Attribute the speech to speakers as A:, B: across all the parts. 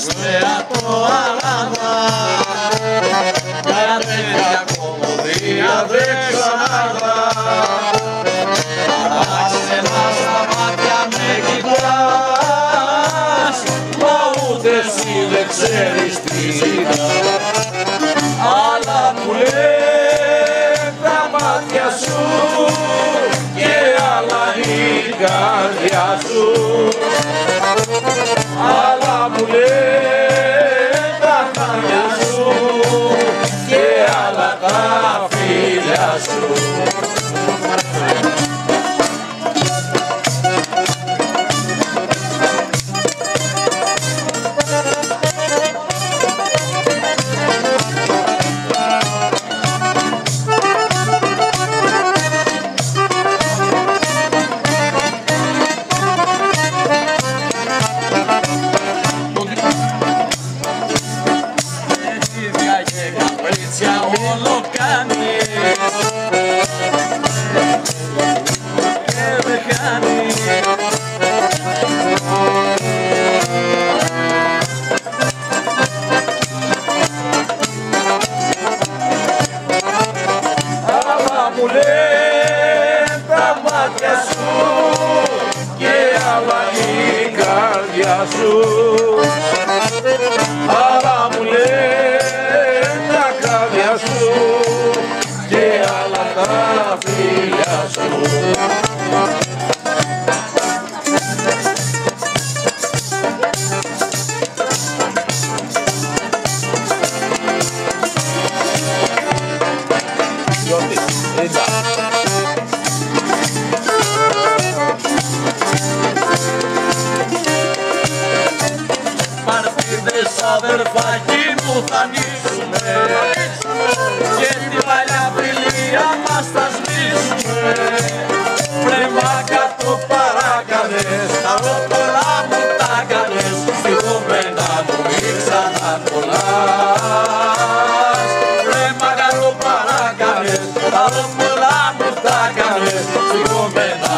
A: παίζεις θέατρο αλάνα Μια τέτοια κομμωδία δεν ξαναδά Παράξενα στα μάτια με κοιτάς Μα ούτε εσύ δεν ξέρεις τι ζητάς αλλά μου λέει τα κάδια σου και άλλα τα φίλια σου. Παρτίδες αδερφάκι μου θα ανοίξουμε. Και την παλιά φιλία μας θα σβήσουμε. Βρέμα κάτω παράκανες, τα πολλά μου τα κάνες στη κομμένα μου μη ξανακολλάς Βρέμα κάτω παράκανες, τα πολλά μου τα κάνες στη κομμένα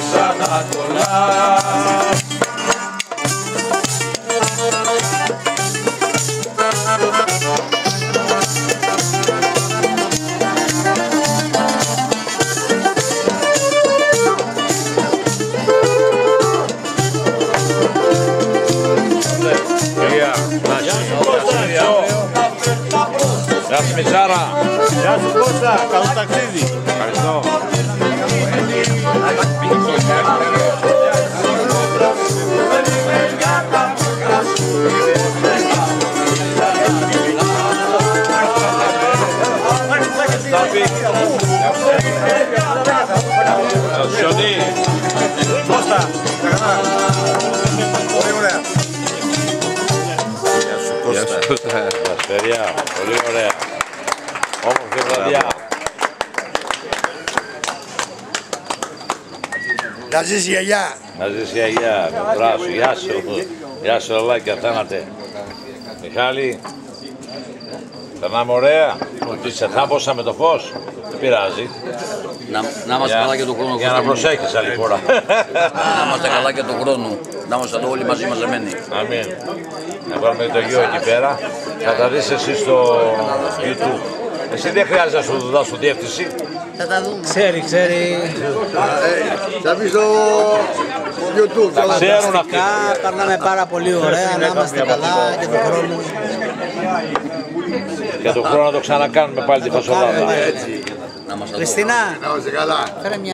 A: μου μη ξανακολλάς
B: Γεια σου Μιτσάρα.
C: Γεια σου Κώστα, καλό ταξίδι.
B: Ευχαριστώ. Σιωτή.
C: Κώστα, καλά. Πολύ ωραία.
B: Γεια σου Κώστα. Παιδιά, πολύ ωραία. Όμορφη βραδιά.
C: Να ζεις γιαγιά.
B: Να ζεις γιαγιά, με μπράσου. Γεια σου. Γεια σου Λαλάκια, θάνατε. Μιχάλη, περνάμε ωραία. Τι σε θάμποσα με το φως. πειράζει.
D: Να, να είμαστε καλά και τον χρόνο.
B: Για να
D: Κώστα μου.
B: προσέχεις άλλη φορά.
D: Να είμαστε καλά και τον χρόνο. Να είμαστε εδώ όλοι μαζί μαζεμένοι.
B: Αμήν. Να βάλουμε και το γιο εκεί πέρα. Θα τα δεις εσύ στο YouTube. Εσύ δεν χρειάζεται να σου δώσω διεύθυνση.
E: Θα τα δούμε.
A: Ξέρει, ξέρει.
C: Θα μπει στο YouTube.
B: Τα ξέρουν αυτοί.
A: Κα, περνάμε πάρα πολύ ωραία, να είμαστε καλά και τον χρόνο.
B: Και τον χρόνο να το ξανακάνουμε πάλι τη φασολάδα.
D: Να είμαστε εδώ.
A: Χριστίνα,
C: Να είστε καλά.
A: φέρε μια.